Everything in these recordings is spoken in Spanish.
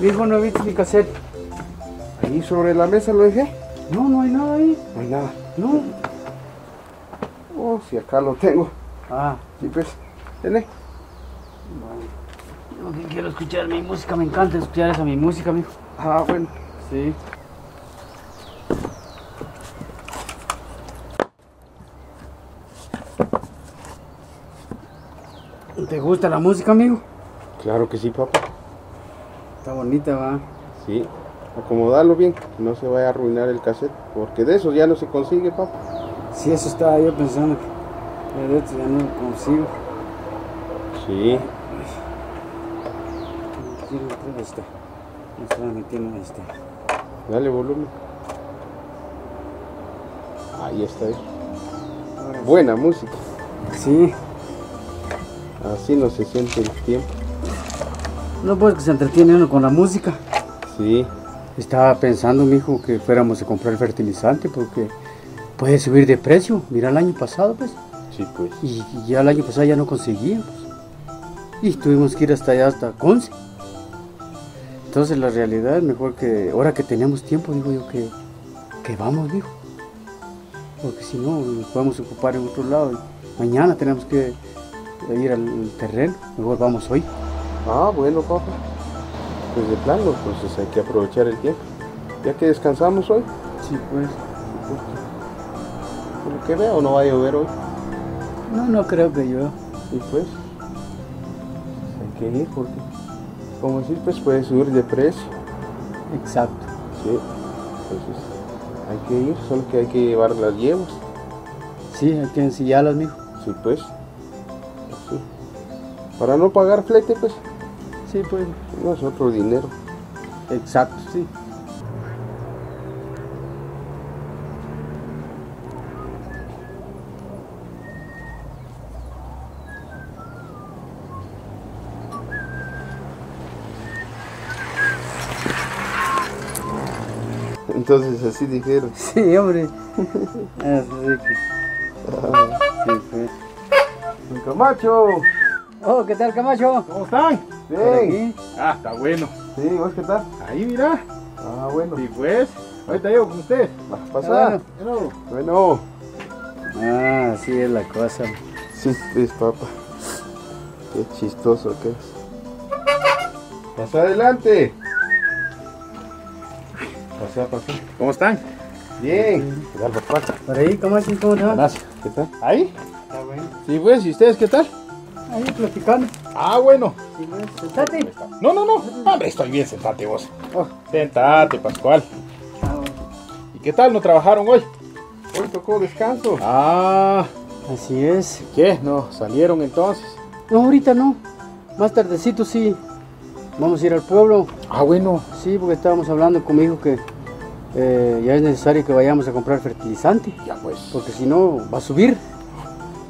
Mijo, no viste mi cassette. Ahí sobre la mesa lo dejé. No, no hay nada ahí. No hay nada. No. Oh, si acá lo tengo. Ah, Sí, pues. Tiene. yo que quiero escuchar mi música, me encanta escuchar esa mi música, mijo. Ah, bueno. Sí. ¿Te gusta la música, amigo? Claro que sí, papá. Está bonita, va. Sí. Acomodarlo bien, que no se vaya a arruinar el cassette, porque de esos ya no se consigue, papá. Sí, eso estaba yo pensando que de esto ya no lo consigo. Sí. Quiero. Me estaba metiendo está. Dale volumen. Ahí está. eh. Buena música. Sí. Así no se siente el tiempo. No pues que se entretiene uno con la música. Sí. Estaba pensando, mijo, que fuéramos a comprar fertilizante porque puede subir de precio. Mira el año pasado, pues. Sí, pues. Y, y ya el año pasado ya no conseguíamos. Y tuvimos que ir hasta allá, hasta Conce. Entonces la realidad es mejor que ahora que tenemos tiempo, digo yo, que, que vamos, mijo. Porque si no, nos podemos ocupar en otro lado. y mañana tenemos que ir al terreno. Mejor vamos hoy. Ah, bueno, papá. Pues de plano, entonces hay que aprovechar el tiempo. Ya que descansamos hoy, Sí, pues. por lo que veo, no va a llover hoy. No, no creo que yo. Y pues, hay que ir porque, como decir, pues puede subir de precio. Exacto. Sí. Entonces, hay que ir, solo que hay que llevar las yeguas. Sí, hay que ensillarlas, mijo. Sí, pues. Sí. Para no pagar flete, pues, Sí, pues. no es otro dinero. Exacto, sí. Entonces, así dijeron. Sí, hombre. Así que- Sí, pues. ¡Don Camacho! Oh, ¿qué tal, Camacho? ¿Cómo están? ¿Por aquí? Ah, está bueno. Sí, ¿vos qué tal? Ahí mira. Ah, bueno. Sí, pues. Ahorita llego con usted. Va a pasar. Bueno. Bueno. Ah, así es la cosa. Sí, pues, papá. Qué chistoso que es. Pasa adelante. Pasa, pasa. ¿Cómo están? Bien. ¿Qué tal, papá? Por ahí, Camacho, ¿cómo te va? Gracias. ¿Qué tal? ¿Ahí? Está bueno. Sí, pues. ¿Y ustedes qué tal? Ahí platicando. Ah, bueno. Sentate. No, no, no. Hombre, estoy bien. Sentate vos. Oh. Sentate, Pascual. ¿Y qué tal? ¿No trabajaron hoy? Hoy tocó descanso. Ah, Así es. ¿qué? ¿No salieron entonces? No, ahorita no. Más tardecito sí. Vamos a ir al pueblo. Ah, bueno. Sí, porque estábamos hablando con mi hijo que eh, ya es necesario que vayamos a comprar fertilizante. Ya, pues. Porque si no, va a subir.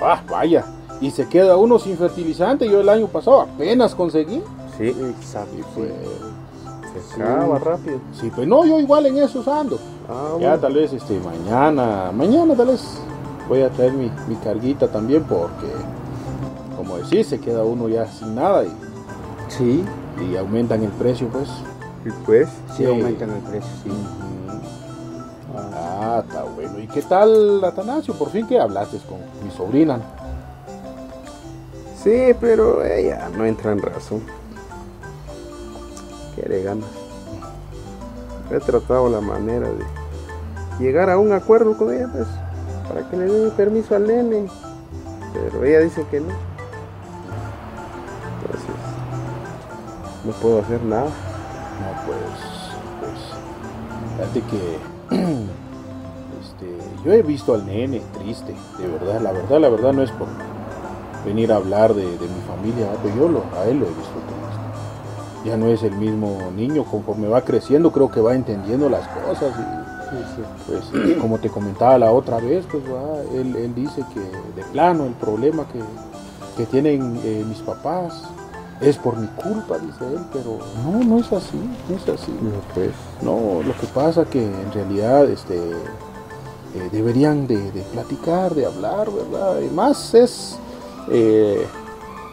Ah, vaya. Y se queda uno sin fertilizante. Yo el año pasado apenas conseguí. Sí. Exacto. Y pues. Se acaba rápido. Sí, pues no, yo igual en eso ando. Ah, Ya bueno. tal vez este mañana, mañana tal vez voy a traer mi, mi carguita también porque como decís, se queda uno ya sin nada y, Sí, y aumentan el precio pues. Y pues. sí, Sí. aumentan el precio, sí. Ah, está bueno. ¿Y qué tal, Atanasio? Por fin que hablaste con mi sobrina. Sí, pero ella no entra en razón. Quiere ganas. He tratado la manera de llegar a un acuerdo con ella, pues, para que le dé permiso al nene. Pero ella dice que no. Entonces, no puedo hacer nada. No, pues, pues, fíjate que este, yo he visto al nene triste, de verdad, la verdad, la verdad no es por venir a hablar de, de mi familia, pero yo lo, a él lo he visto triste. Ya no es el mismo niño, conforme va creciendo creo que va entendiendo las cosas y Sí, sí. pues como te comentaba la otra vez, pues él dice que de plano el problema que, que tienen eh, mis papás es por mi culpa, dice él, pero no, no es así, no es así. No, pues. No, lo que pasa que en realidad este, eh, deberían de, de platicar, de hablar, ¿verdad? Y más es, eh,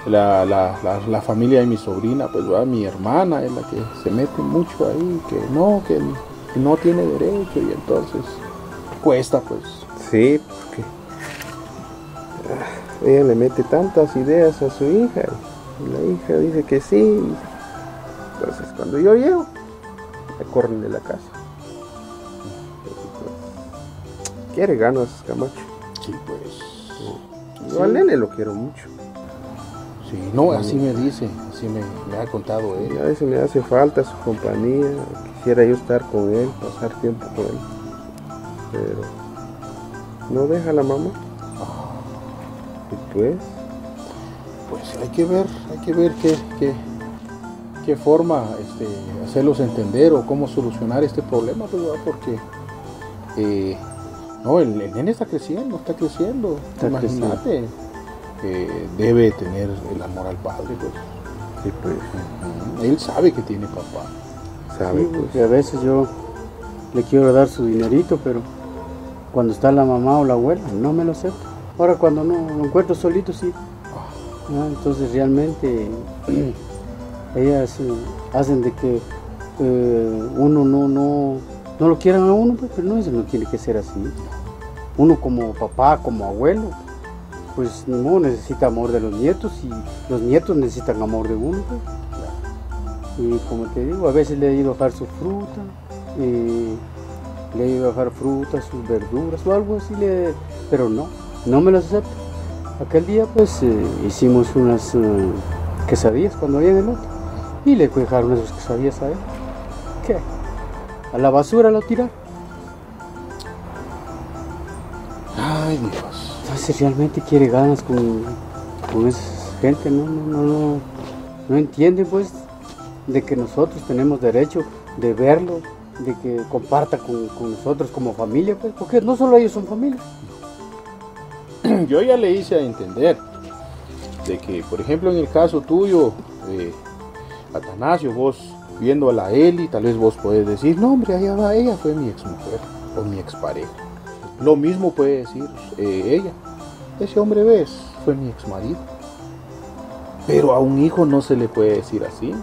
la, la, la, la familia de mi sobrina, pues va, mi hermana es la que se mete mucho ahí, que no, que no tiene derecho y entonces cuesta pues. Sí, porque ah, ella le mete tantas ideas a su hija y la hija dice que sí. Entonces cuando yo llego, me corren de la casa. Quiere ganas, Camacho. Sí, pues. Yo al nene lo quiero mucho. Sí, no, así me dice, así me, me ha contado Y él. a veces me hace falta su compañía. Quisiera yo estar con él, pasar tiempo con él. Pero no deja la mamá. Y pues, Pues hay que ver, hay que ver qué, qué, qué forma este, hacerlos entender o cómo solucionar este problema, ¿verdad? porque eh, no, el, el nene está creciendo, está creciendo. Está Imagínate, eh, debe tener el amor al padre, pues. sí, pues. Él sabe que tiene papá. sabe, Sí, pues. a veces yo le quiero dar su dinerito, pero cuando está la mamá o la abuela, no me lo acepta. Ahora cuando no lo encuentro solito, sí. Ah, entonces realmente ellas eh, hacen de que eh, uno no, no, no lo quieran a uno, pues, pero no, eso no tiene que ser así. Uno como papá, como abuelo, pues no necesita amor de los nietos y los nietos necesitan amor de uno. pues. Y como te digo, a veces le he ido a dejar su fruta, le he ido a dejar frutas, sus verduras o algo así, le- pero no, no me las acepta. Aquel día pues eh, hicimos unas eh, quesadillas cuando había en el otro y le dejaron esas quesadillas a él. ¿Qué? A la basura lo tiraron. Ay, Dios. Entonces realmente quiere ganas con, con esa gente, no, no, no, no, no entiende pues de que nosotros tenemos derecho de verlo, de que comparta con, con nosotros como familia, pues, porque no solo ellos son familia. Yo ya le hice a entender de que, por ejemplo, en el caso tuyo, eh, Atanasio, vos viendo a la Eli, tal vez vos podés decir, no hombre, allá va, ella fue mi exmujer o mi expareja. Lo mismo puede decir eh, ella. Ese hombre ves, fue mi exmarido. Pero a un hijo no se le puede decir así.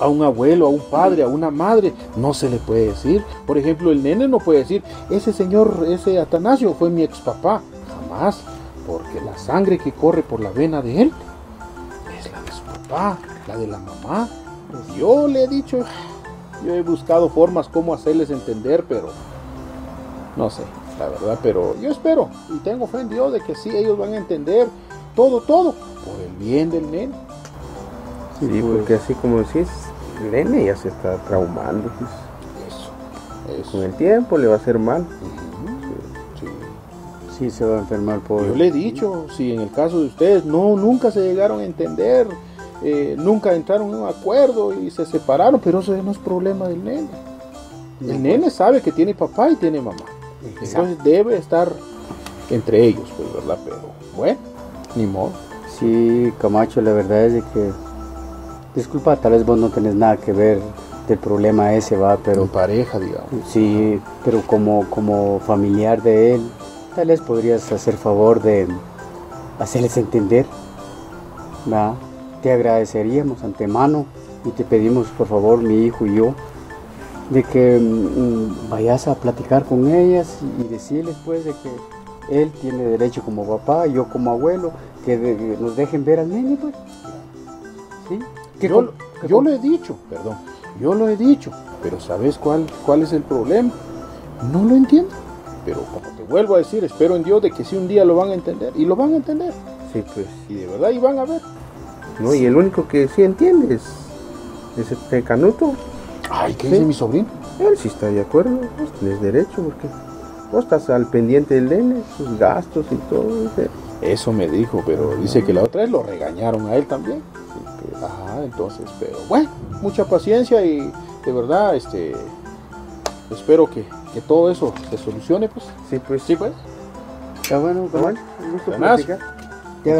A un abuelo, a un padre, a una madre, no se le puede decir. Por ejemplo, el nene no puede decir, ese señor, ese Atanasio fue mi ex papá. Jamás. Porque la sangre que corre por la vena de él es la de su papá, la de la mamá. Yo le he dicho, yo he buscado formas como hacerles entender, pero no sé, la verdad, pero yo espero y tengo fe en Dios de que sí, ellos van a entender todo, todo, por el bien del nene. Sí, pues. porque así como decís, el nene ya se está traumando. pues. Eso, eso. Con el tiempo le va a hacer mal. Sí. Sí, se va a enfermar pobre. Yo le he dicho, si en el caso de ustedes no, nunca se llegaron a entender, eh, nunca entraron en un acuerdo y se separaron, pero eso no es problema del nene. El nene sabe que tiene papá y tiene mamá. Entonces debe estar entre ellos, pues, ¿verdad? Pero bueno, ni modo. Sí, Camacho, la verdad es de que, disculpa, tal vez vos no tenés nada que ver del problema ese, va, Pero pero pareja, digamos. sí, pero como, como familiar de él, tal vez podrías hacer favor de hacerles entender, va. Te agradeceríamos antemano y te pedimos, por favor, mi hijo y yo, de que mm, vayas a platicar con ellas y, decirles, pues, de que él tiene derecho como papá, yo como abuelo, que, de- que nos dejen ver al nene, pues. ¿Sí? Que Yo, que yo lo he dicho, perdón, yo lo he dicho, pero ¿sabes cuál, cuál es el problema? No lo entiendo. Pero como te vuelvo a decir, espero en Dios de que sí un día lo van a entender y lo van a entender. Sí, pues. Y de verdad y van a ver. ¿No? Y el único que sí entiende es, es este Canuto. Ay, ¿qué Sí. dice mi sobrino? Él sí está de acuerdo, vos tenés derecho, porque vos estás al pendiente del nene, sus gastos y todo. dice. Eso me dijo, pero dice que la otra vez lo regañaron a él también. Pues. Ajá, entonces, pero bueno, mucha paciencia y de verdad, este, espero que, que todo eso se solucione, pues. Sí, pues. Sí, pues. Está bueno, Camacho. Un gusto platicar. Te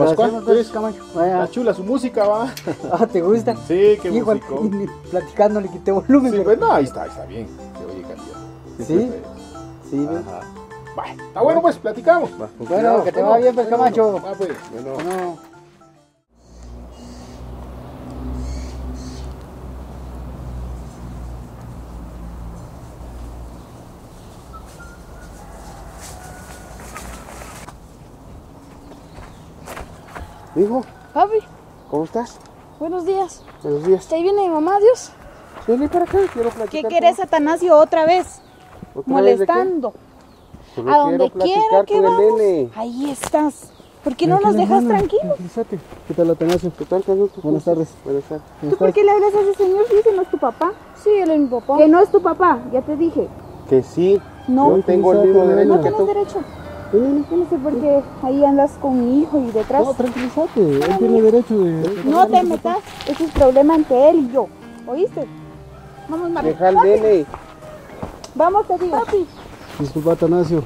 chula su música, va. Ah, ¿te gusta? Sí, qué y platicando le quité volumen. Sí, pero- pues no, ahí está, ahí está bien. Se oye calidad. Sí, sí. Ajá. Bueno, está bueno, pues, platicamos. Va, Bueno, que te vaya bien, pues, Camacho. Ah, pues. Bueno. Bueno. Hijo, Papi, ¿cómo estás? buenos días. Buenos días. ¿Ahí viene mi mamá, Dios? Vení para acá, quiero ¿Qué platicar. querés, Atanasio, otra vez? con- ¿Otra vez de qué? Molestando. A donde quiera que vamos. Ahí estás. ¿Por qué no nos dejas tranquilos? ¿Qué tal, Atanasio? ¿Qué tal, Canuto? Buenas tardes. Buenas tardes. ¿Tú por qué le hablas a ese señor si ese no es tu papá? Sí, él es mi papá. Que no es tu papá, ya te dije. Que sí, No. yo tengo el mismo derecho No tienes derecho. No sé por qué ahí andas con mi hijo y detrás. No, tranquilízate, él tiene derecho de... No te metas. Ese es problema entre él y yo. ¿Oíste? Vamos, Mari. Deja al Papi, nene. Vamos, te digo. Papi. Disculpa, Atanasio.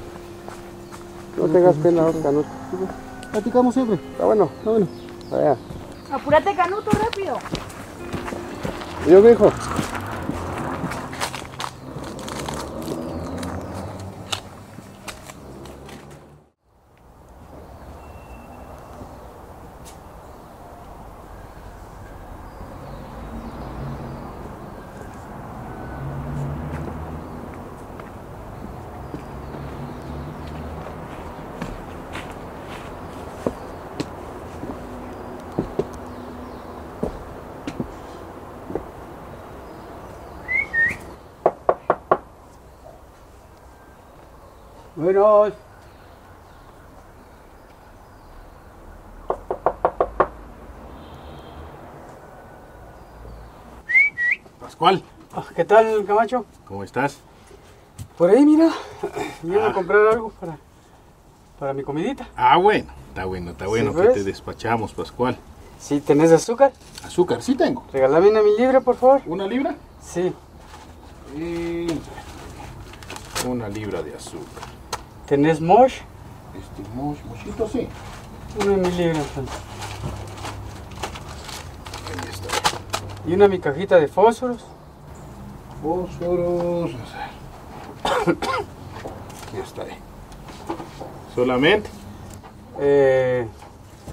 No tengas pena, ahora, Canuto. Platicamos siempre. Está bueno. Está bueno. Apúrate, Canuto, rápido. Yo, mi hijo. Buenos. Pascual, Ah, ¿Qué tal, Camacho? ¿cómo estás? Por ahí, mira. Viene a comprar algo para, para mi comidita. Ah, bueno, está bueno, está bueno ¿Sí que ves? te despachamos, Pascual. Si tenés azúcar, Azúcar, sí tengo. regálame una mi libre, por favor. ¿Una libra? Sí. Y... Una libra de azúcar. ¿Tenés mosh? Este moch, mochito, sí. Una mi libre, entonces. Ahí está. Y una mi cajita de fósforos. Fósforos. Aquí está ahí. Solamente. Eh,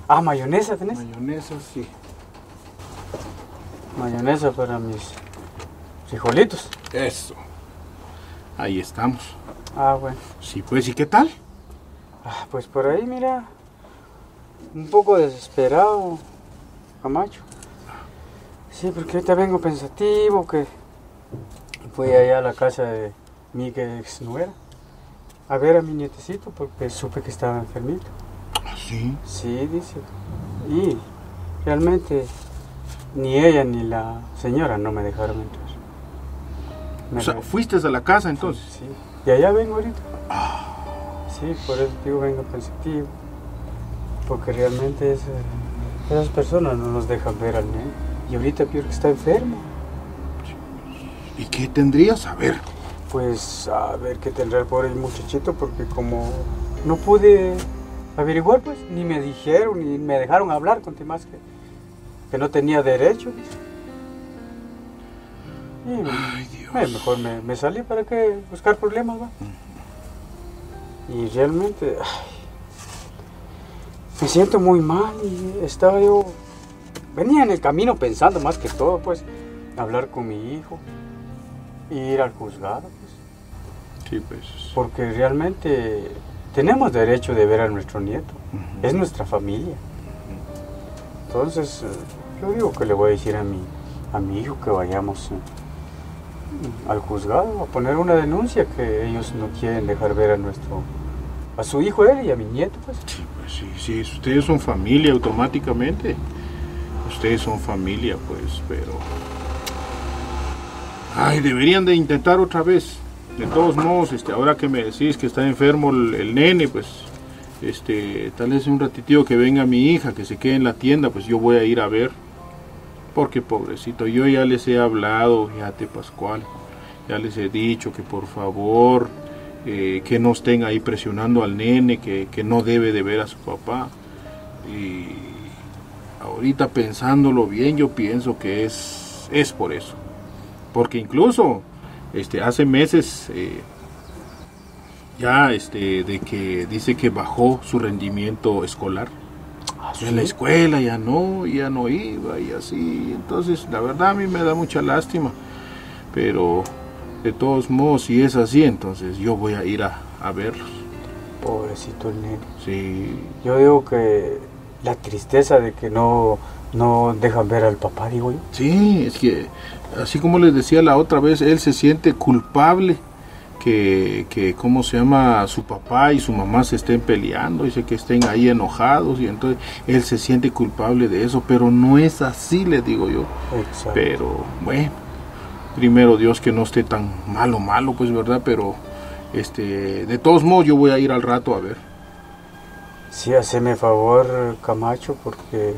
ah, mayonesa, ¿tenés? Mayonesa, sí. Mayonesa para mis frijolitos. Eso. Ahí estamos. Ah, bueno. Sí, pues, ¿y qué tal? Ah, pues por ahí, mira. Un poco desesperado, Camacho. Sí, porque ahorita vengo pensativo que fui allá a la casa de mi ex nuera a ver a mi nietecito porque supe que estaba enfermito. Ah, Sí. Sí, dice. Y realmente ni ella ni la señora no me dejaron entrar. Me O sea, fuiste a la casa entonces. Sí. Y allá vengo ahorita. Sí, por eso digo vengo pensativo. Porque realmente ese- esas personas no nos dejan ver al nene. Y ahorita peor que está enfermo. ¿Y qué tendrías a ver? Pues a ver qué tendrá el pobre muchachito porque como no pude averiguar pues ni me dijeron ni me dejaron hablar con más que, que no tenía derecho. Y Ay, Dios. Eh, mejor me, me salí para que buscar problemas, va. Y realmente ay, me siento muy mal y estaba yo venía en el camino pensando más que todo, pues, hablar con mi hijo, ir al juzgado, pues, Sí, pues. porque realmente tenemos derecho de ver a nuestro nieto, es nuestra familia. Entonces, eh, yo digo que le voy a decir a mi, a mi hijo que vayamos eh, al juzgado a poner una denuncia que ellos no quieren dejar ver a nuestro, a su hijo él y a mi nieto, pues. Sí, pues sí, sí, ustedes son familia automáticamente. Ustedes son familia, pues, pero... Ay, deberían de intentar otra vez. De todos modos, este, ahora que me decís que está enfermo el, nene, pues, este, tal vez un ratitito que venga mi hija, que se quede en la tienda, pues yo voy a ir a ver. Porque pobrecito, yo ya les he hablado, fíjate Pascual, ya les he dicho que por favor, eh, que no estén ahí presionando al nene, que, que no debe de ver a su papá. Y ahorita pensándolo bien, yo pienso que es, es por eso. Porque incluso este, hace meses eh, ya este, de que dice que bajó su rendimiento escolar. En la escuela ya no, ya no iba y así. Entonces, la verdad a mí me da mucha lástima. Pero de todos modos, si es así, entonces yo voy a ir a, a verlos. Pobrecito el nene. Sí, Yo digo que la tristeza de que no, no dejan ver al papá, digo yo. Sí, es que, así como les decía la otra vez, él se siente culpable que, que, ¿cómo se llama? Su papá y su mamá se estén peleando, dice que estén ahí enojados y entonces él se siente culpable de eso, pero no es así, le digo yo. Exacto. Pero, bueno, primero Dios que no esté tan malo, malo, pues, ¿verdad? Pero, este, de todos modos yo voy a ir al rato a ver. Sí, haceme favor, Camacho, porque,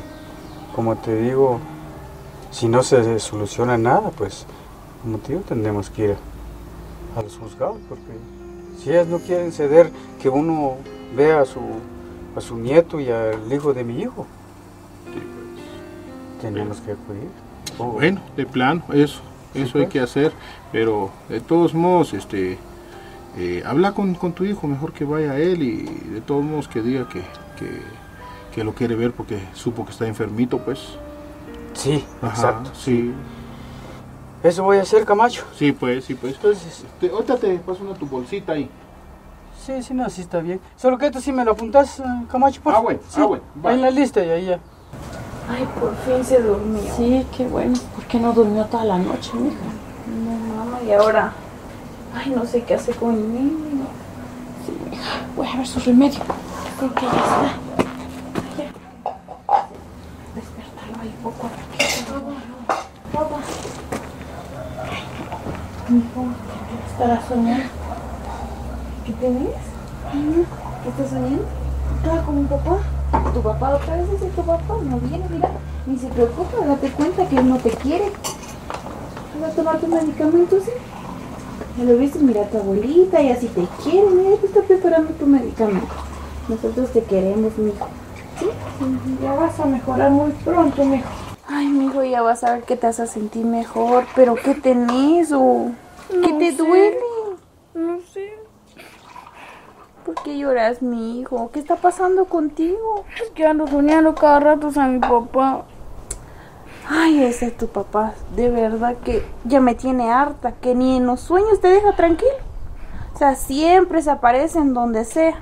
como te digo, si no se soluciona nada, pues, como te digo, tendremos que ir a los juzgados, porque si ellas no quieren ceder que uno vea a su, a su nieto y al hijo de mi hijo, tenemos que acudir. Oh, Bueno, de plano, eso, eso hay pues. que hacer, pero de todos modos, este, eh, habla con, con tu hijo, mejor que vaya él y de todos modos que diga que, que, que lo quiere ver porque supo que está enfermito, pues. Sí, Ajá, exacto. sí, Eso voy a hacer, Camacho. sí, pues, sí, pues. Entonces, Te- ahorita te paso una tu bolsita ahí. sí, sí, no, sí está bien. Solo que esto sí me lo apuntas, eh, Camacho, por Ah, favor. bueno, Sí, ah, bueno, va. ahí en la lista y ahí ya. Ay, por fin se durmió. Sí, qué bueno. ¿Por qué no durmió toda la noche, mija? No, mamá, y ahora. Ay, no sé qué hace con el niño. Sí, mija. Voy a ver su remedio. Creo que ya está. Ya. Despertalo ahí poco a poquito. Papá. Hijo, ¿qué estará soñando? ¿Qué tenés? ¿Qué estás soñando? ¿Estaba con mi papá? ¿Tu papá otra vez es tu papá? No viene, mira. Ni se preocupa, date cuenta que él no te quiere. ¿Vas a tomar tus medicamentos? ¿sí? Ya lo viste, mira a tu abuelita, y así te quiere, mira que está preparando tu medicamento. Nosotros te queremos, mijo. Ya vas a mejorar muy pronto, mijo. Ay, mijo, ya vas a ver que te vas a sentir mejor. ¿Pero qué tenés o qué No te sé. duele? No sé. ¿Por qué lloras, mi hijo? ¿Qué está pasando contigo? Es que ando soñando cada rato a mi papá. Ay, ese es tu papá. De verdad que ya me tiene harta. Que ni en los sueños te deja tranquilo. O sea, siempre se aparece en donde sea.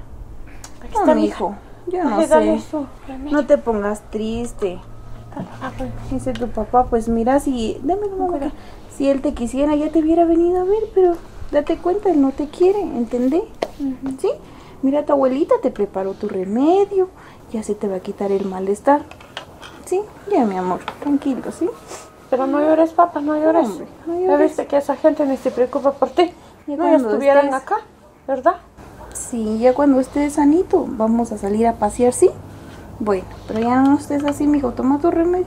Aquí No, está, mi hijo. Yo no sé. remedio. No te pongas triste. Dice tu papá, pues mira, si, dame una si él te quisiera, ya te hubiera venido a ver, pero date cuenta, él no te quiere, ¿entendés? ¿Sí? Mira, tu abuelita te preparó tu remedio, ya se te va a quitar el malestar. ¿Sí? Ya, mi amor, tranquilo, ¿sí? Pero no llores, papá, no llores. Hombre, no Ya llores. viste que esa gente ni se preocupa por ti. Ya no, ya estuvieran estés- acá, ¿verdad? Sí, ya cuando estés sanito, vamos a salir a pasear, ¿sí? Bueno, pero ya no estés así, mijo, toma tu remedio.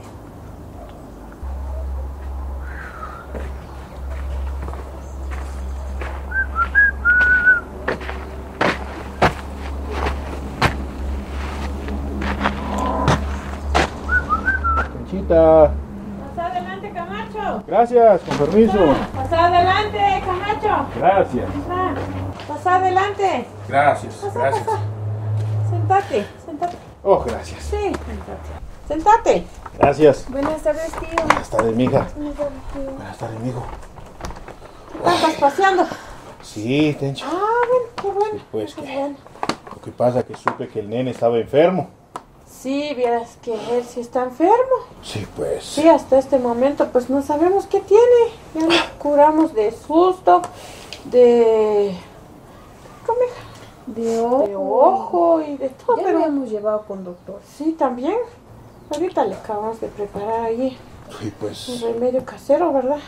Conchita, Pasa adelante, Camacho. gracias, con permiso. Pasa adelante, Camacho. Gracias. Pasa adelante. Gracias, gracias. Sentate, sentate. Oh, gracias. Sí, sentate. Sentate. Gracias. Buenas tardes, tío. Buenas tardes, mija. Buenas tardes, mijo. ¿Estás paseando? Sí, Tencho. Ah, bueno, qué bueno. Sí, pues, qué bueno. Lo que pasa es que supe que el nene estaba enfermo. Sí, vieras que él sí está enfermo. Sí, pues. Sí, hasta este momento pues no sabemos qué tiene. Ya nos curamos de susto, de... ¿Cómo? De ojo. De ojo y de todo, Ya pero lo hemos llevado con doctor. sí, también. Ahorita le acabamos de preparar ahí Sí, un pues. remedio casero, ¿verdad?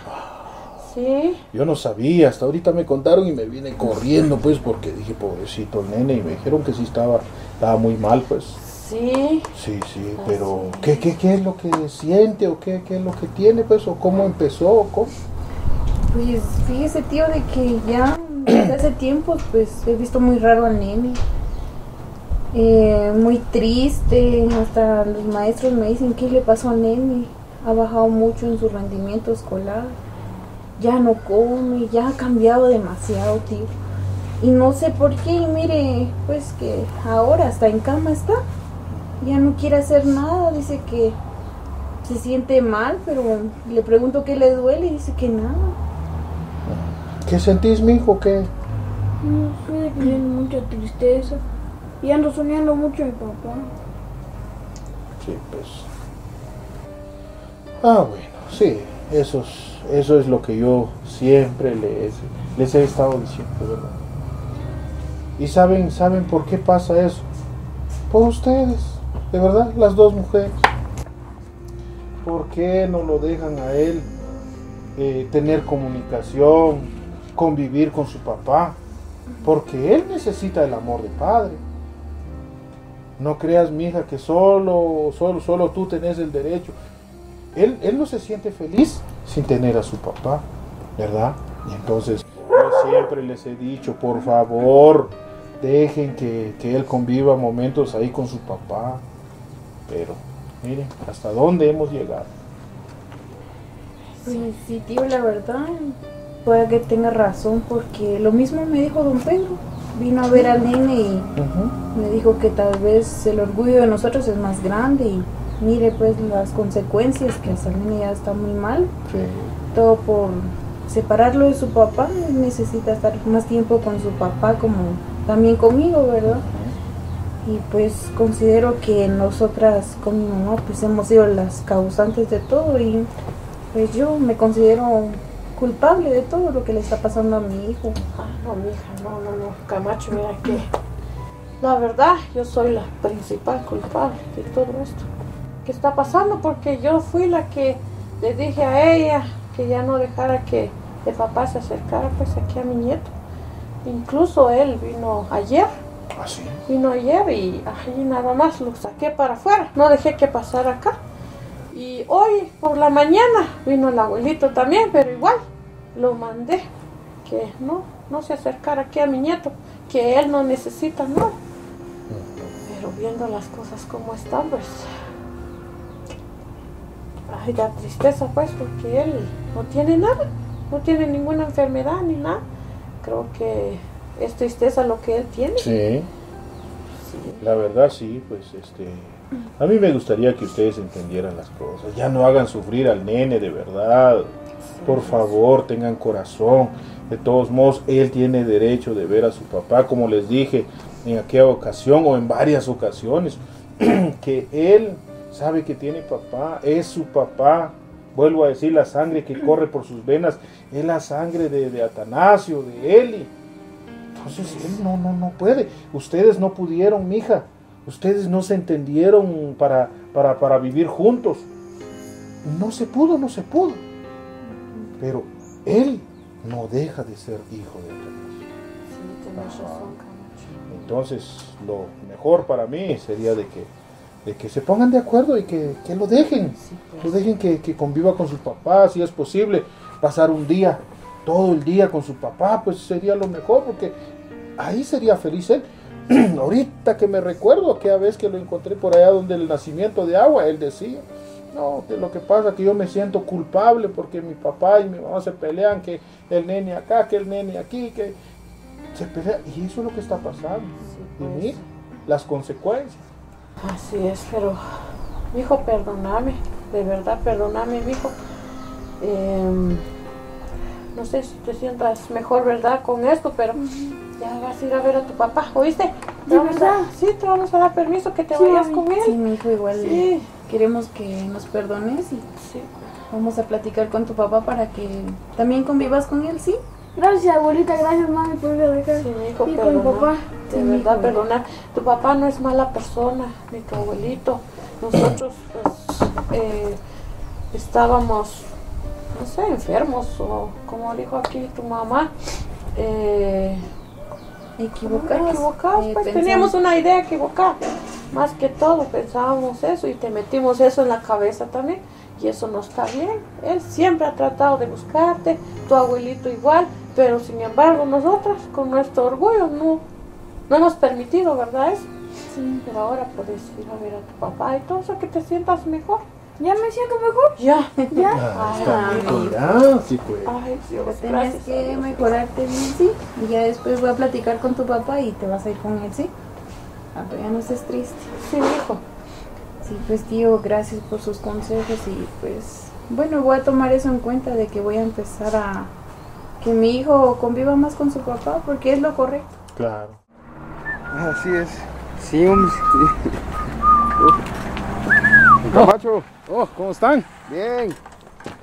Sí, Yo no sabía, hasta ahorita me contaron y me vine corriendo, pues, porque dije, pobrecito el nene, y me dijeron que sí estaba, estaba muy mal, pues. sí. Sí, sí, pero ¿qué, qué, qué es lo que siente o qué, qué es lo que tiene, pues, o cómo empezó, o cómo? Pues fíjese, tío, de que ya desde hace tiempo, pues he visto muy raro al nene. Eh, muy triste, hasta los maestros me dicen qué le pasó al nene. Ha bajado mucho en su rendimiento escolar. Ya no come, ya ha cambiado demasiado, tío. Y no sé por qué, y mire, pues que ahora hasta en cama está. Ya no quiere hacer nada, dice que se siente mal, pero le pregunto qué le duele y dice que nada. ¿Qué sentís, mijo? ¿Qué? No sé, que tiene mucha tristeza. Y ando soñando mucho a mi papá. Sí, pues. Ah, bueno, sí, eso es, eso es lo que yo siempre les, les he estado diciendo, ¿verdad? ¿Y saben, saben por qué pasa eso? Por ustedes, de verdad, las dos mujeres. ¿Por qué no lo dejan a él eh, tener comunicación, convivir con su papá? Porque él necesita el amor de padre. No creas, mija, que solo, solo, solo tú tenés el derecho. Él, él no se siente feliz sin tener a su papá, ¿verdad? Y entonces yo siempre les he dicho, por favor, dejen que, que él conviva momentos ahí con su papá. Pero, miren, hasta dónde hemos llegado. Sí, tío, la verdad, puede que tenga razón, porque lo mismo me dijo don Pedro. Vino a ver al nene y me dijo que tal vez el orgullo de nosotros es más grande y mire pues las consecuencias, que hasta el nene ya está muy mal. Todo por separarlo de su papá, necesita estar más tiempo con su papá como también conmigo, ¿verdad? Y pues considero que nosotras con mi mamá pues hemos sido las causantes de todo y pues yo me considero culpable de todo lo que le está pasando a mi hijo. Ah, no, mija, no, no, no, Camacho, mira que la verdad yo soy la principal culpable de todo esto que está pasando porque yo fui la que le dije a ella que ya no dejara que el papá se acercara pues aquí a mi nieto. Incluso él vino ayer, Así. vino ayer y ahí nada más lo saqué para afuera, no dejé que pasara acá. Y hoy por la mañana vino el abuelito también, pero igual lo mandé que no, no se acercara aquí a mi nieto, que él no necesita nada. Pero viendo las cosas como están, pues. Ay, da tristeza, pues, porque él no tiene nada, no tiene ninguna enfermedad ni nada. Creo que es tristeza lo que él tiene. Sí, Sí. la verdad sí, pues este... A mí me gustaría que ustedes entendieran las cosas. Ya no hagan sufrir al nene, de verdad. Por favor, tengan corazón. De todos modos, él tiene derecho de ver a su papá, como les dije en aquella ocasión o en varias ocasiones, que él sabe que tiene papá, es su papá. Vuelvo a decir, la sangre que corre por sus venas es la sangre de, de Atanasio, de Eli. Entonces él no, no, no puede. Ustedes no pudieron, mija. Ustedes no se entendieron para, para, para vivir juntos. No se pudo, no se pudo. Pero él no deja de ser hijo de. Sí, razón, Camacho. Entonces, lo mejor para mí sería de que, de que se pongan de acuerdo y que, que lo dejen. Sí, pues. Lo dejen que, que conviva con su papá, si es posible, pasar un día, todo el día con su papá, pues sería lo mejor, porque ahí sería feliz él. Ahorita que me recuerdo aquella vez que lo encontré por allá donde el nacimiento de agua, él decía, no, que lo que pasa es que yo me siento culpable porque mi papá y mi mamá se pelean, que el nene acá, que el nene aquí, que se pelea, y eso es lo que está pasando. Sí, Y mira, las consecuencias. Así es, pero, mijo, perdóname, de verdad, perdóname, mijo. Em, no sé si te sientas mejor, ¿verdad? Con esto, pero ya vas a ir a ver a tu papá, ¿oíste? Te ¿De vamos a- verdad? sí, te vamos a dar permiso que te Sí, vayas con él. Sí, mi hijo, igual Sí, queremos que nos perdones y sí. vamos a platicar con tu papá para que también convivas con él, ¿sí? Gracias, abuelita, gracias, mami, por dejar. Sí, mi hijo, Y con mi papá. De verdad, hijo. perdonar. Tu papá no es mala persona, ni tu abuelito. Nosotros, pues, eh, estábamos, no sé, enfermos, o como dijo aquí tu mamá, eh, Equivocados. equivocados. Eh, pues, teníamos una idea equivocada. Más que todo, pensábamos eso y te metimos eso en la cabeza también. Y eso no está bien. Él siempre ha tratado de buscarte, tu abuelito igual, pero sin embargo nosotras con nuestro orgullo no, no hemos permitido, ¿verdad? Eso? Sí. Pero ahora puedes ir a ver a tu papá y todo eso que te sientas mejor. ¿Ya me siento mejor? Ya. ¿Ya? Ah, Ay, está ya, sí, pues. Ay, Dios, a que mejorarte bien, sí. Y ya después voy a platicar con tu papá y te vas a ir con él, ¿sí? Ah, pero ya no estés triste. Sí, hijo. Sí, pues tío, gracias por sus consejos y pues bueno, voy a tomar eso en cuenta de que voy a empezar a que mi hijo conviva más con su papá porque es lo correcto. Claro. Así es. Sí, hombre. Don Camacho, Oh, ¿cómo están? bien. ¿Sí,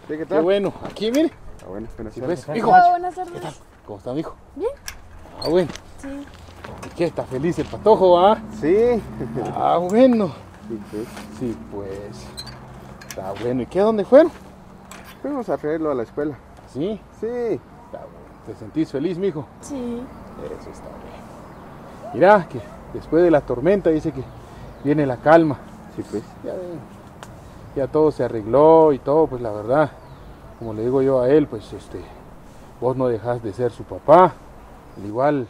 qué Qué tal? bueno. Aquí, mire. Ah, bueno, buenas tardes. pues, hijo. Hola, buenas tardes. ¿Cómo está, hijo? Bien. Ah, bueno. Sí. ¿Y qué? ¿Está feliz el patojo, ah? Sí. Ah, bueno. Sí, pues. Sí, pues. Está bueno. ¿Y qué? ¿A dónde fueron? Fuimos a traerlo a la escuela. Sí. Sí. Está bueno. ¿Te sentís feliz, mijo? Sí. Eso está bien. Mira, que después de la tormenta dice que viene la calma. Sí, pues. Ya, ven, ya todo se arregló y todo, pues la verdad, como le digo yo a él, pues este, vos no dejas de ser su papá. Al igual,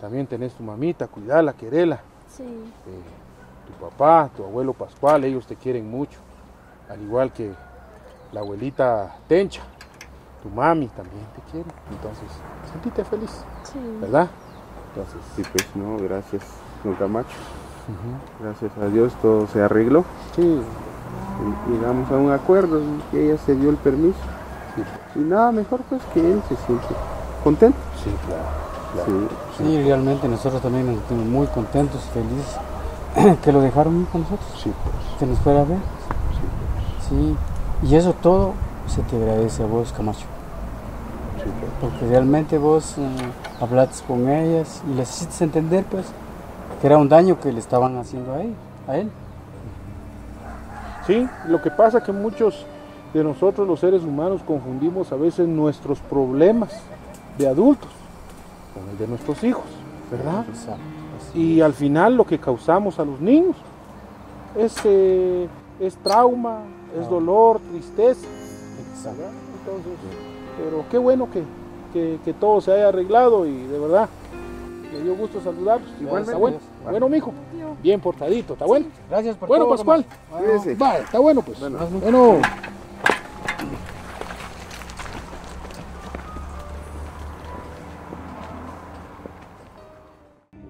también tenés tu mamita, cuidala, querela. Sí. Eh, tu papá, tu abuelo Pascual, ellos te quieren mucho. Al igual que la abuelita Tencha, tu mami también te quiere. Entonces, sentite feliz, Sí. ¿verdad? Entonces, Sí, pues, no, gracias, don Camacho. Gracias a Dios todo se arregló. sí, Llegamos a un acuerdo y ella se dio el permiso. sí, Y nada mejor pues que él se siente contento. sí, claro. Sí. Sí, realmente nosotros también nos sentimos muy contentos y felices que lo dejaron con nosotros, Sí, pues. que nos fuera a ver. Sí, y eso todo se te agradece a vos, Camacho, Sí, pues. porque realmente vos eh, hablaste con ellas y les hiciste entender, pues, que era un daño que le estaban haciendo a él. A él. Sí, lo que pasa es que muchos de nosotros los seres humanos confundimos a veces nuestros problemas de adultos con el de nuestros hijos, ¿verdad? Exacto. Y al final lo que causamos a los niños es, eh, es trauma, es dolor, tristeza, Exacto. ¿verdad? Entonces, pero qué bueno que, que- que todo se haya arreglado y de verdad me dio gusto saludarlos. Igualmente. Bueno, bueno mijo, bien portadito, ¿está bueno? Gracias por Bueno, todo, Pascual. Camacho. Cuídese. Va, está bueno pues. Bueno. bueno.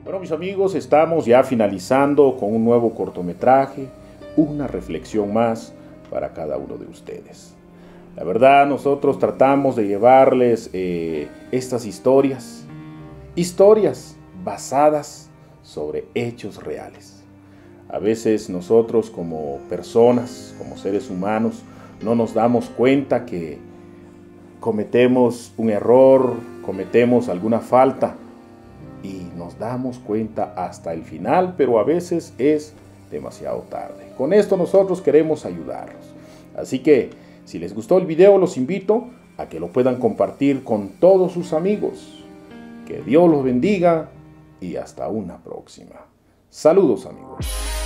Bueno, mis amigos, estamos ya finalizando con un nuevo cortometraje, una reflexión más para cada uno de ustedes. La verdad, nosotros tratamos de llevarles eh, estas historias, historias basadas sobre hechos reales. A veces nosotros como personas, como seres humanos, no nos damos cuenta que cometemos un error, cometemos alguna falta y nos damos cuenta hasta el final, pero a veces es demasiado tarde. Con esto nosotros queremos ayudarlos. Así que si les gustó el video los invito a que lo puedan compartir con todos sus amigos. Que Dios los bendiga y hasta una próxima. Saludos amigos.